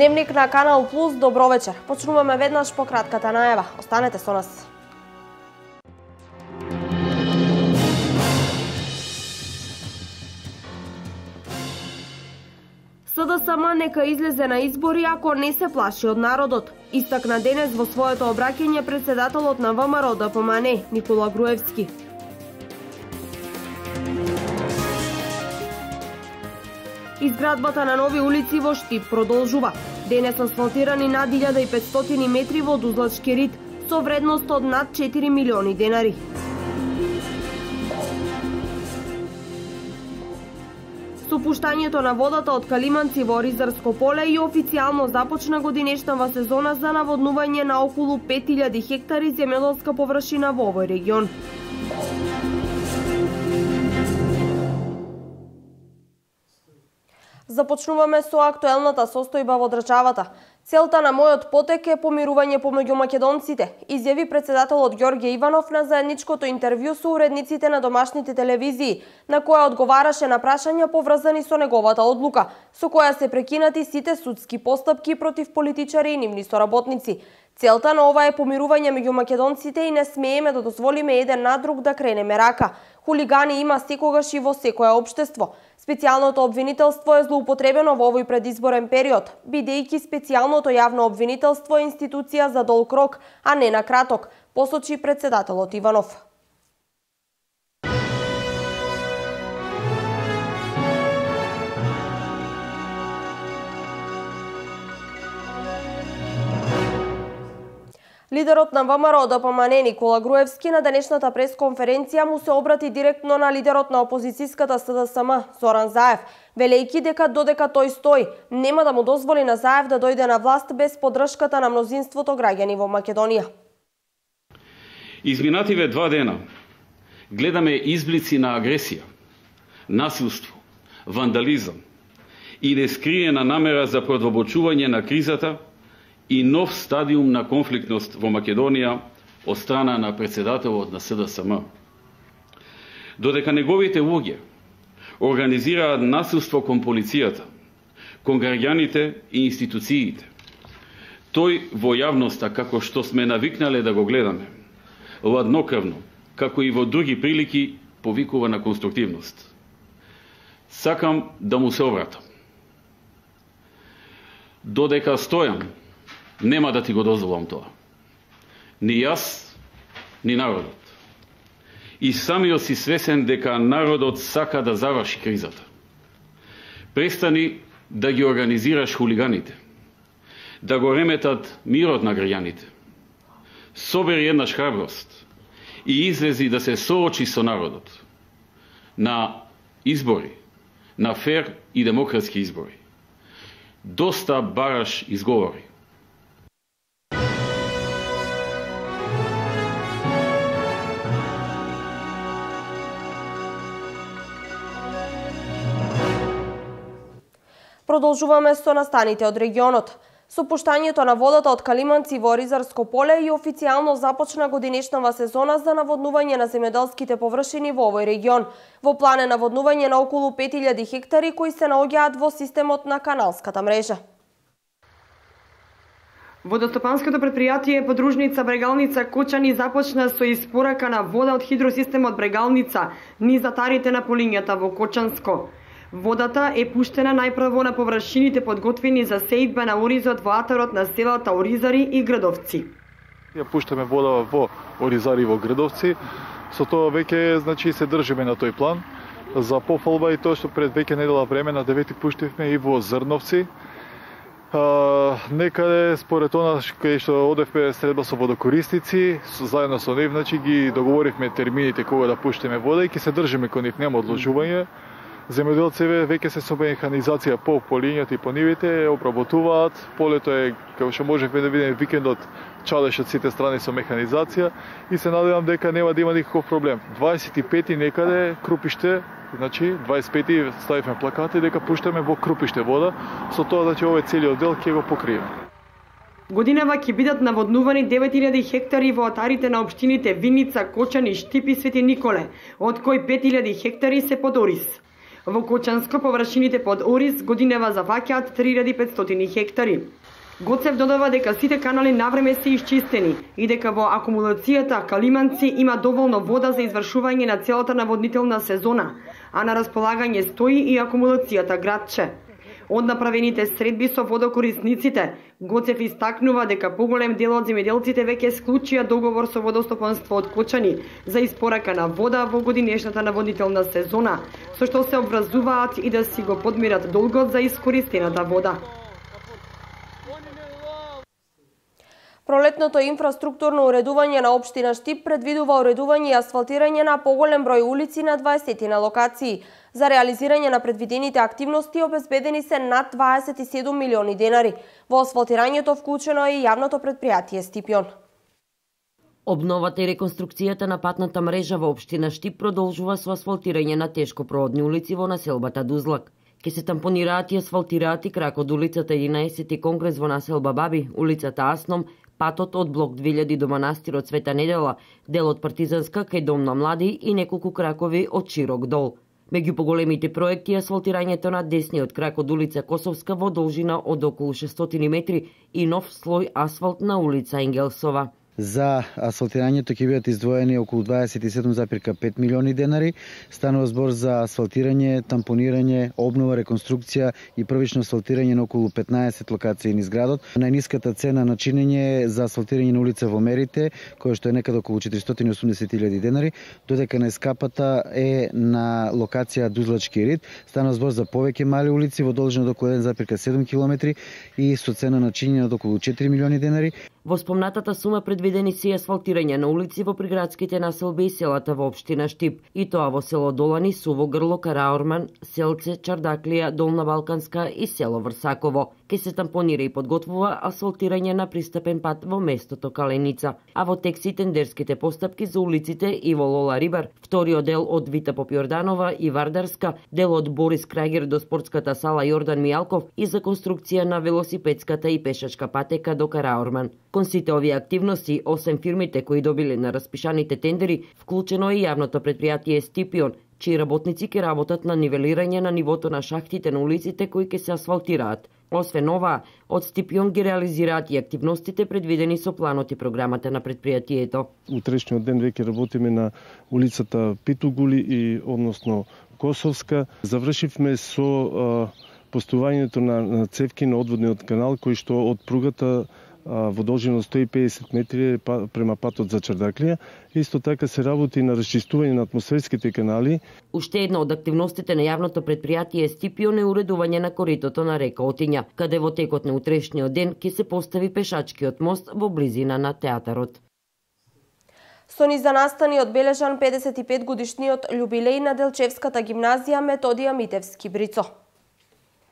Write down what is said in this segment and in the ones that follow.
Дневник на Канал Плюс, добро вечер. Почнуваме веднаш по кратката најава. Останете со нас. СДСМ нека излезе на избори ако не се плаши од народот. Истакна денес во своето обраќање председателот на ВМРО да ДПМН Никола Груевски. Изградбата на нови улици во Штип продолжува. Денес асфалтирани над 1500 метри во Дузлачки рид со вредност од над 4 милиони денари. Со пуштањето на водата од Калиманци во Ризарско поле и официјално започна годинешнава сезона за наводнување на околу 5000 хектари земјоделска површина во овој регион. Започнуваме со актуелната состојба во државата. Целта на мојот потек е помирување помеѓу македонците, изјави председателот Ѓорѓе Иванов на заедничкото интервју со уредниците на домашните телевизии, на која одговараше на прашања поврзани со неговата одлука, со која се прекинати сите судски постапки против политичари и нивни соработници. Целта на ова е помирување меѓу македонците и не смееме да дозволиме еден на друг да кренеме рака. Хулигани има секогаш и во секое општество. Специјалното обвинителство е злоупотребено во овој предизборен период, бидејќи специјалното јавно обвинителство е институција за долг рок, а не на краток, посочи председателот Иванов. Лидерот на ВМРО ДПМН Никола Груевски на денешната пресконференција му се обрати директно на лидерот на опозицијската СДСМ Зоран Заев, велејќи дека додека тој стои, нема да му дозволи на Заев да дојде на власт без поддршката на мнозинството граѓани во Македонија. Изминативе два дена гледаме изблици на агресија, насилство, вандализам и нескриена намера за продлабочување на кризата – и нов стадиум на конфликтност во Македонија од страна на председателот на СДСМ. Додека неговите луѓе организираат насилство кон полицијата, кон граѓаните и институциите, тој во јавноста, како што сме навикнале да го гледаме, ладнокрвно, како и во други прилики, повикува на конструктивност. Сакам да му се обратам. Додека стојам нема да ти го дозволам тоа. Ни јас, ни народот. И самиот си свесен дека народот сака да заврши кризата. Престани да ги организираш хулиганите, да го реметат мирот на граѓаните. Собери еднаш храброст и излези да се соочи со народот на избори, на фер и демократски избори. Доста бараш изговори. Продолжуваме со настаните од регионот. Со пуштањето на водата од Калиманци во Ризарско поле и официјално започна годинешнава сезона за наводнување на земјоделските површини во овој регион. Во план е наводнување на околу 5000 хектари кои се наоѓаат во системот на каналската мрежа. Водостопанското предпријатие подружница Брегалница Кочани започна со испорака на вода од хидросистемот Брегалница низ затарите на полињата во Кочанско. Водата е пуштена најпрво на површините подготвени за сејдба на оризот во атарот на селата Оризари и Градовци. Ја пуштаме вода во Оризари и во Градовци. Со тоа веќе значи се држиме на тој план. За пофалба и тоа што пред веќе недела време на девети пуштивме и во Зрновци. А, некаде според она кај што одевме средба со водокористици, заедно со нив, значи ги договоривме термините кога да пуштиме вода и ќе се држиме кон нив, нема одложување земјоделците веќе се со механизација по полињата и по нивите обработуваат. Полето е, како што можевме да видиме викендот, чалеш од сите страни со механизација и се надевам дека нема да има никаков проблем. 25 некаде крупиште, значи 25 ставивме плакати дека пуштаме во крупиште вода, со тоа значи овој целиот дел ќе го покриеме. Годинава ќе бидат наводнувани 9000 хектари во атарите на општините Виница, Кочани, Штип и Свети Николе, од кои 5000 хектари се под Орис. Во Кочанско површините под Орис годинева заваќаат 3500 хектари. Гоцев додава дека сите канали навреме се исчистени и дека во акумулацијата Калиманци има доволно вода за извршување на целата наводнителна сезона, а на располагање стои и акумулацијата Градче. Од направените средби со водокорисниците, Гоцев истакнува дека поголем дел од земјоделците веќе склучија договор со водостопанство од Кочани за испорака на вода во годинешната наводнителна сезона, со што се обврзуваат и да си го подмират долгот за искористената вода. Пролетното инфраструктурно уредување на Обштина Штип предвидува уредување и асфалтирање на поголем број улици на 20 на локации. За реализирање на предвидените активности обезбедени се над 27 милиони денари. Во асфалтирањето вклучено е и јавното предпријатие Стипион. Обновата и реконструкцијата на патната мрежа во општина Штип продолжува со асфалтирање на тешко проодни улици во населбата Дузлак. Ке се тампонираат и асфалтираат и крак од улицата 11 Конгрес во населба Баби, улицата Асном, патот од блок 2000 до манастирот Света Недела, дел од Партизанска кај Дом на млади и неколку кракови од Широк дол. Меѓу поголемите проекти асфалтирањето на десниот крак од улица Косовска во должина од околу 600 метри и нов слој асфалт на улица Енгелсова. За асфалтирањето ќе бидат издвоени околу 27,5 милиони денари. Станува збор за асфалтирање, тампонирање, обнова, реконструкција и првично асфалтирање на околу 15 локации низ градот. Најниската цена на чинење за асфалтирање на улица во Мерите, која што е некаде околу 480.000 денари, додека најскапата е на локација Дузлачки рид. Станува збор за повеќе мали улици во должина од околу 1,7 км и со цена на чинење од околу 4 милиони денари. Во спомнатата сума предвидени се асфалтирање на улици во приградските населби и селата во општина Штип, и тоа во село Долани, Суво Грло, Караорман, Селце, Чардаклија, Долна Балканска и село Врсаково. Ке се тампонира и подготвува асфалтирање на пристапен пат во местото Каленица, а во текси тендерските постапки за улиците и во Лола Рибар, вториот дел од Вита Попјорданова и Вардарска, дел од Борис Крагер до спортската сала Јордан Мијалков и за конструкција на велосипедската и пешачка патека до Караорман. Кон сите овие активности, осем фирмите кои добиле на распишаните тендери, вклучено и јавното предпријатие Стипион, чии работници ќе работат на нивелирање на нивото на шахтите на улиците кои ќе се асфалтираат. Освен ова, од Стипион ги реализираат и активностите предвидени со планот и програмата на предпријатието. Утрешниот ден веќе работиме на улицата Питугули и односно Косовска. Завршивме со а, постувањето на, на цевки на одводниот канал кој што од пругата во должина 150 метри према патот за Чардаклија. Исто така се работи на расчистување на атмосферските канали. Уште една од активностите на јавното предпријатие Стипион е уредување на коритото на река Отиња, каде во текот на утрешниот ден ќе се постави пешачкиот мост во близина на театарот. Со низ за настани одбележан 55 годишниот љубилеј на Делчевската гимназија Методија Митевски Брицо.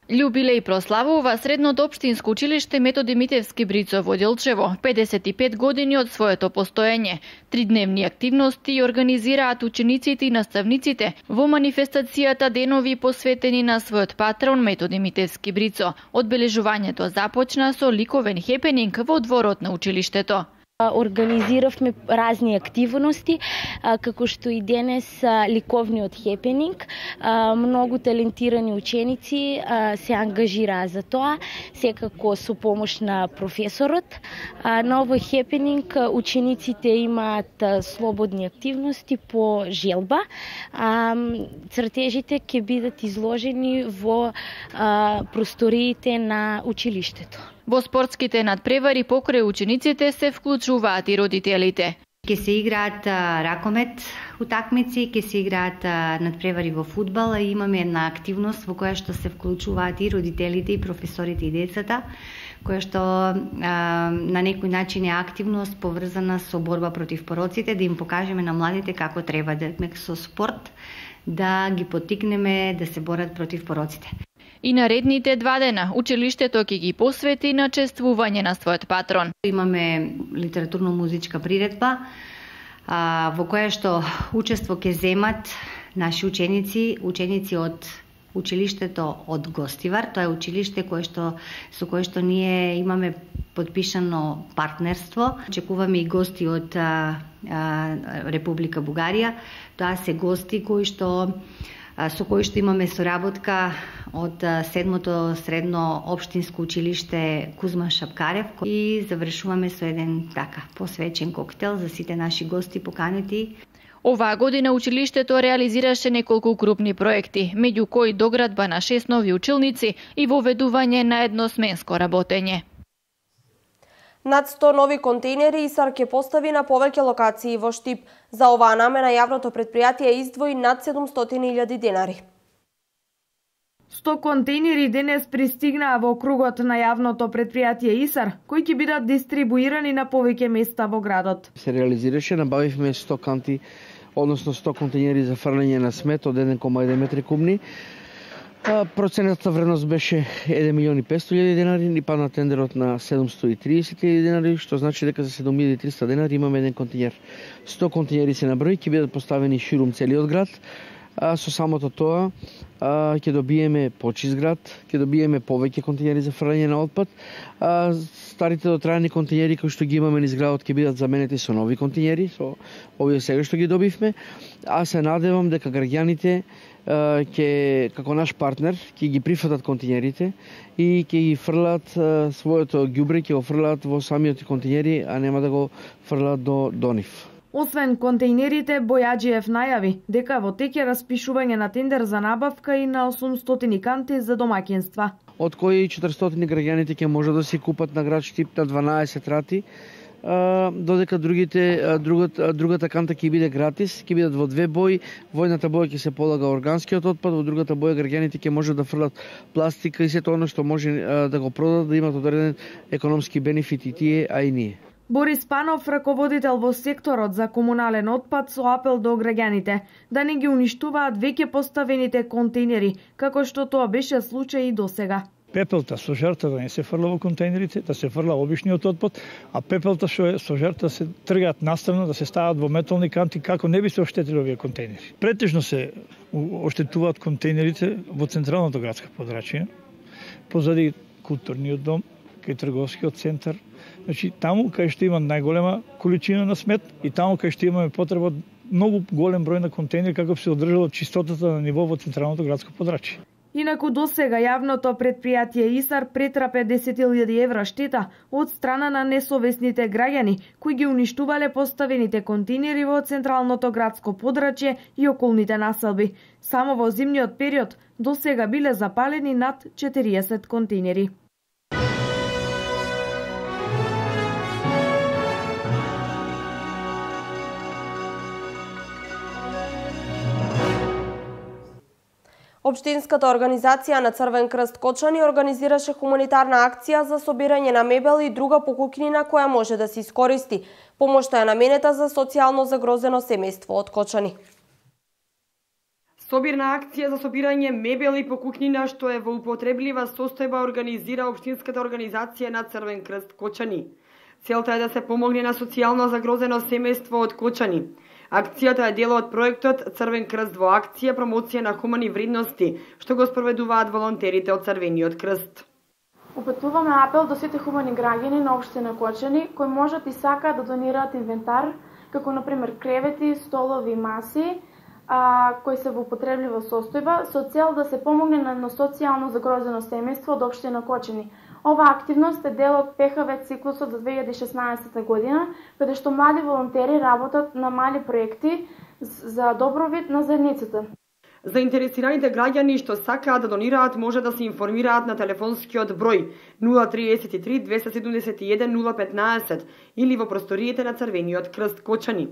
Јубилеј прославува Средното општинско училиште Методи Митевски Брицо во Делчево, 55 години од своето постоење. Тридневни активности организираат учениците и наставниците во манифестацијата денови посветени на својот патрон Методи Митевски Брицо. Одбележувањето започна со ликовен хепенинг во дворот на училиштето. Организиравме разни активности, како што и денес ликовниот хепенинг. Многу талентирани ученици се ангажираа за тоа, секако со помош на професорот. На овој хепенинг учениците имаат слободни активности по желба. Цртежите ќе бидат изложени во просториите на училиштето. Во спортските надпревари покрај учениците се вклучуваат и родителите. Ке се играат ракомет утакмици, ке се играат надпревари во фудбал, и имаме една активност во која што се вклучуваат и родителите, и професорите, и децата, која што а, на некој начин е активност поврзана со борба против пороците, да им покажеме на младите како треба да со спорт да ги потикнеме да се борат против пороците. И наредните два дена училиштето ќе ги посвети на чествување на својот патрон. Имаме литературно-музичка приредба а, во која што учество ќе земат наши ученици, ученици од училиштето од Гостивар. Тоа е училиште кое што со кое што ние имаме подпишано партнерство. Очекуваме и гости од а, а, Република Бугарија. Тоа се гости кои што со кој што имаме соработка од седмото средно општинско училиште Кузма Шапкарев и завршуваме со еден така посвечен коктел за сите наши гости поканети. Оваа година училиштето реализираше неколку крупни проекти, меѓу кои доградба на шест нови училници и воведување на едносменско работење. Над 100 нови контейнери ИСАР ќе постави на повеќе локации во Штип. За оваа намена јавното предпријатие издвои над 700.000 денари. 100 контейнери денес пристигнаа во кругот на јавното предпријатие ИСАР, кои ќе бидат дистрибуирани на повеќе места во градот. Се реализираше, набавивме 100 канти, односно 100 контейнери за фрлење на смет од 1,1 метри кубни, Па, Проценатната вредност беше 1 милион и 500 000 денари, ни падна тендерот на 730 000 денари, што значи дека за 7300 денари имаме еден континер. 100 континери се наброи, ќе бидат поставени ширум целиот град, а со самото тоа а, ќе добиеме почист град, ќе добиеме повеќе континери за фрлање на отпад, а, старите дотрајани континери кои што ги имаме низ градот ќе бидат заменети со нови континери, со овие сега што ги добивме, а се надевам дека граѓаните ќе како наш партнер ќе ги прифатат континерите и ќе ги фрлат своето ѓубре ќе го фрлат во самиот континери, а нема да го фрлат до до нив. Освен контейнерите, Бојаджиев најави дека во теке распишување на тендер за набавка и на 800 канти за домаќинства. Од кои 400 граѓаните ќе може да си купат на град Штип на 12 рати, додека другите другот другата канта ќе биде гратис, ќе бидат во две бои. Во едната боја ќе се полага органскиот отпад, во другата боја граѓаните ќе можат да фрлат пластика и сето оно што може да го продадат да имат одреден економски бенефит и тие, а и ние. Борис Панов, раководител во секторот за комунален отпад, со апел до граѓаните да не ги уништуваат веќе поставените контейнери, како што тоа беше случај и досега пепелта со жртва да не се фрла во контейнерите, да се фрла обичниот отпад, а пепелта што е со жртва се тргаат настрано, да се стават во метални канти како не би се оштетили овие контейнери. Претежно се оштетуваат контейнерите во централната градска подрачје, позади културниот дом, кај трговскиот центар, Значи, таму кај што има најголема количина на смет и таму кај што имаме потреба многу голем број на контейнери како би се одржала чистотата на ниво во централното градско подрачје. Инаку до сега јавното предпријатие ИСАР претрапе 10.000 евра штета од страна на несовесните граѓани кои ги уништувале поставените континери во централното градско подрачје и околните населби. Само во зимниот период до сега биле запалени над 40 континери. Обштинската организација на Црвен крст Кочани организираше хуманитарна акција за собирање на мебел и друга покукнина која може да се искористи. Помошта е наменета за социјално загрозено семејство од Кочани. Собирна акција за собирање мебел и покукнина што е во употреблива состојба организира Обштинската организација на Црвен крст Кочани. Целта е да се помогне на социјално загрозено семејство од Кочани. Акцијата е дел од проектот Црвен крст во акција промоција на хумани вредности, што го спроведуваат волонтерите од Црвениот крст. Упатуваме апел до сите хумани граѓани на општина Кочани кои можат и сакаат да донираат инвентар, како на пример кревети, столови маси, а, кои се во употребливо состојба, со цел да се помогне на едно социјално загрозено семејство од општина Кочани, Ова активност е дел од ПХВ циклусот за 2016 година, каде што млади волонтери работат на мали проекти за добровит на заедницата. Заинтересираните граѓани што сакаат да донираат може да се информираат на телефонскиот број 033 271 015 или во просториите на Црвениот крст Кочани.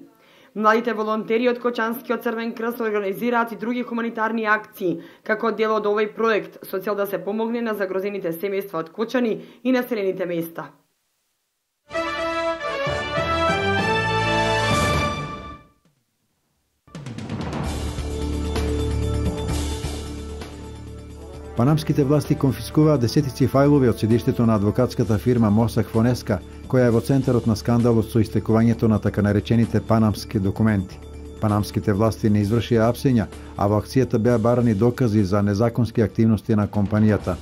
Младите волонтери од Кочанскиот Црвен крст организираат и други хуманитарни акции, како дел од овој проект, со цел да се помогне на загрозените семејства од Кочани и населените места. Панамските власти конфискуваа десетици фајлови од седиштето на адвокатската фирма Мосак Фонеска, која е во центарот на скандалот со истекувањето на така наречените панамски документи. Панамските власти не извршија апсења, а во акцијата беа барани докази за незаконски активности на компанијата.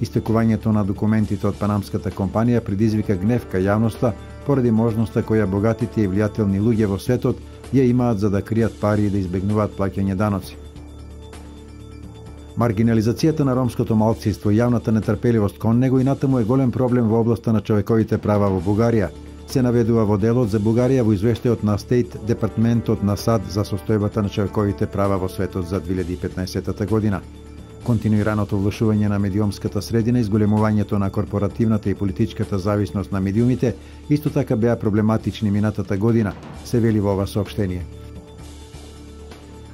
Истекувањето на документите од панамската компанија предизвика гнев кај јавноста поради можноста која богатите и влијателни луѓе во светот ја имаат за да кријат пари и да избегнуваат плаќање даноци. Маргинализацијата на ромското малцинство и јавната нетрпеливост кон него и натаму е голем проблем во областа на човековите права во Бугарија. Се наведува во делот за Бугарија во извештајот на Стейт Департментот на САД за состојбата на човековите права во светот за 2015 година. Континуираното влушување на медиумската средина и зголемувањето на корпоративната и политичката зависност на медиумите исто така беа проблематични минатата година, се вели во ова сообштение.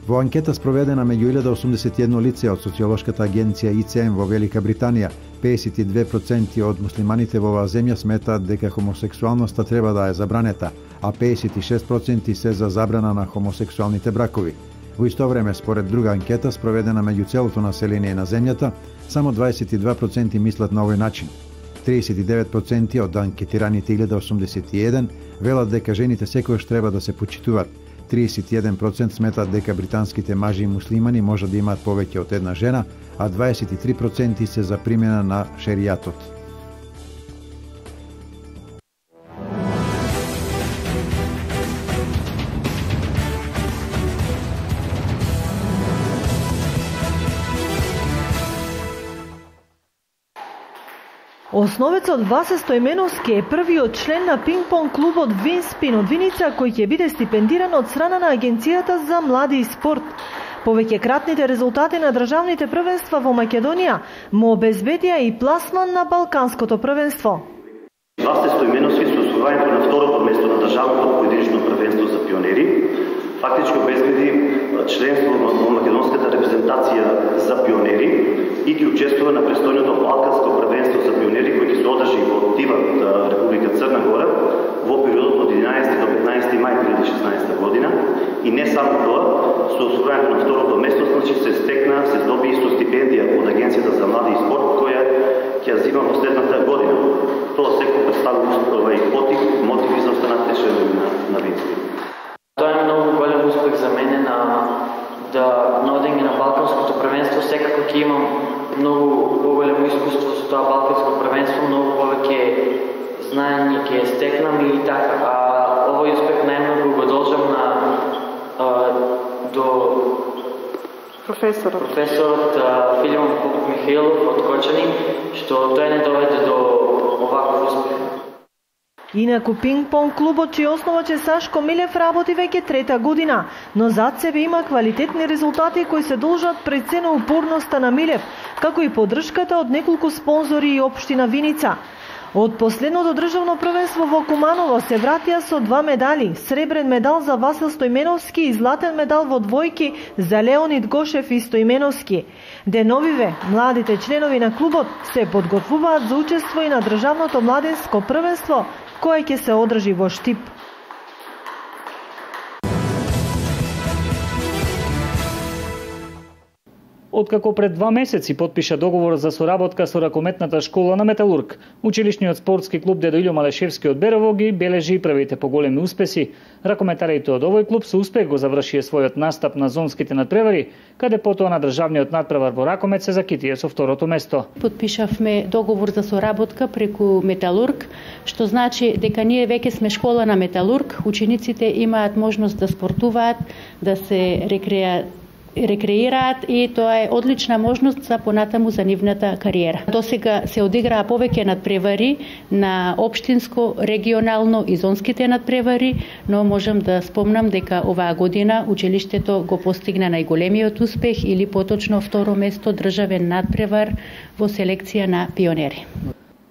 Во анкета спроведена меѓу 1081 лице од социолошката агенција ИЦМ во Велика Британија, 52% од муслиманите во оваа земја сметаат дека хомосексуалноста треба да е забранета, а 56% се за забрана на хомосексуалните бракови. Во исто време, според друга анкета спроведена меѓу целото население на земјата, само 22% мислат на овој начин. 39% од анкетираните 1081 велат дека жените секојаш треба да се почитуваат, 31% сметаат дека британските мажи и муслимани може да имаат повеќе од една жена, а 23% се за примена на шеријатот. Основецот Васе Стојменовски е првиот член на пинг-понг клубот Винспин од Виница кој ќе биде стипендиран од страна на Агенцијата за млади и спорт. Повеќе кратните резултати на државните првенства во Македонија му обезбедија и пласман на Балканското првенство. Васе Стојменовски со освојувањето на второто место на државното поединично првенство за пионери фактички обезбеди членство во македонската репрезентација за пионери и ќе учествува на престојното Балканско првенство за пионери кој ќе се одржи во Тиват, Република Црна Гора во периодот од 11 до 15 мај 2016 година и не само тоа, со освојањето на второто место, значи се стекна, се доби исто стипендија од Агенцијата за млади и спорт која ќе ја зима во следната година. Тоа секој представува и потик, мотиви за останатите членови на, на Вински. Тоа е многу голем успех за мене на да одење на Балканското првенство, секако ќе имам многу поголемо искуство со тоа Балканско првенство, многу повеќе знаење ќе стекнам и така, а овој успех најмногу го должам на а, до професорот. професорот Филимов Михаилов од Кочани, што тој не доведе до оваков успех. Инаку пинг-понг клубот чиј основач е Сашко Милев работи веќе трета година, но зад себе има квалитетни резултати кои се должат пред цена упорноста на Милев, како и поддршката од неколку спонзори и општина Виница. Од последното државно првенство во Куманово се вратија со два медали, сребрен медал за Васил Стојменовски и златен медал во двојки за Леонид Гошев и Стојменовски. Деновиве, младите членови на клубот се подготвуваат за учество и на државното младенско првенство кое ќе се одржи во Штип. Откако пред два месеци подпиша договор за соработка со ракометната школа на Металург, училишниот спортски клуб Дедо Илјо Малешевски од Берово ги бележи првите поголеми успеси. Ракометарите од овој клуб со успех го завршија својот настап на зонските надпревари, каде потоа на државниот надпревар во ракомет се закитија со второто место. Подпишавме договор за соработка преку Металург, што значи дека ние веќе сме школа на Металург, учениците имаат можност да спортуваат, да се рекреа рекреираат и тоа е одлична можност за понатаму за нивната кариера. До сега се одиграа повеќе надпревари на општинско, регионално и зонските надпревари, но можам да спомнам дека оваа година училиштето го постигна најголемиот успех или поточно второ место државен надпревар во селекција на пионери.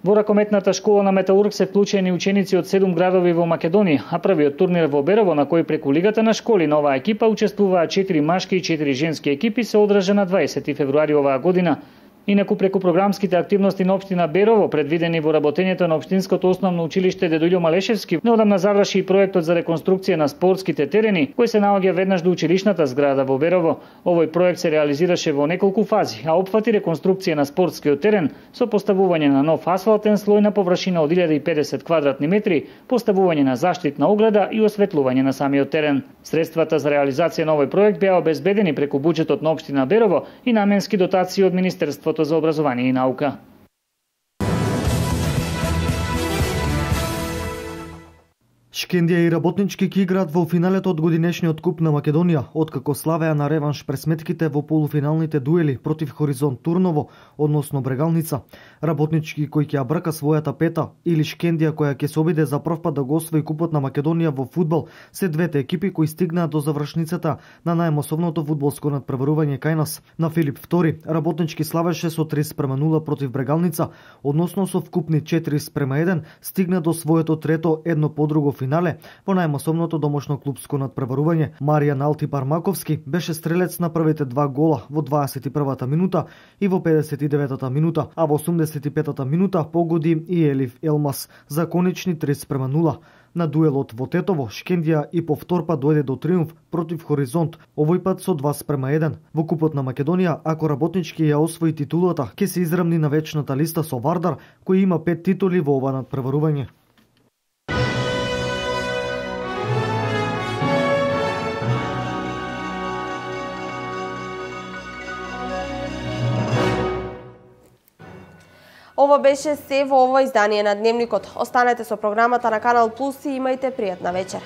Во ракометната школа на Металург се вклучени ученици од 7 градови во Македонија, а првиот турнир во Берово на кој преку Лигата на школи на оваа екипа учествуваа 4 машки и 4 женски екипи се одржа на 20 февруари оваа година. Инаку преку програмските активности на општина Берово, предвидени во работењето на општинското основно училиште Дедуљо Малешевски, неодамна заврши и проектот за реконструкција на спортските терени, кој се наоѓа веднаш до училишната зграда во Берово. Овој проект се реализираше во неколку фази, а опфати реконструкција на спортскиот терен со поставување на нов асфалтен слој на површина од 1050 квадратни метри, поставување на заштитна ограда и осветлување на самиот терен. Средствата за реализација на овој проект беа обезбедени преку буџетот на општина Берово и наменски дотации од Министерството toto zobrazovanie je náuka. Шкендија и Работнички ки играат во финалето од годинешниот куп на Македонија, откако славеа на реванш пресметките во полуфиналните дуели против Хоризонт Турново, односно Брегалница. Работнички кои ќе ја брака својата пета или Шкендија која ќе се обиде за прв пат да го освои купот на Македонија во фудбал, се двете екипи кои стигнаа до завршницата на најмасовното фудбалско надпреварување кај нас. На Филип II, Работнички славеше со 3 спрема 0 против Брегалница, односно со вкупни 4 спрема 1, стигна до своето трето едно подруго финал финале во најмасовното домашно клубско надпреварување. Маријан Алти Пармаковски беше стрелец на првите два гола во 21-та минута и во 59-та минута, а во 85-та минута погоди и Елиф Елмас за конечни 3 према 0. На дуелот во Тетово, Шкендија и повторпа дојде до триумф против Хоризонт, овој пат со 2 спрема 1. Во Купот на Македонија, ако работнички ја освои титулата, ќе се израмни на вечната листа со Вардар, кој има пет титули во ова надпреварување. Ова беше се во ова издание на Дневникот. Останете со програмата на Канал Плюс и имајте пријатна вечер.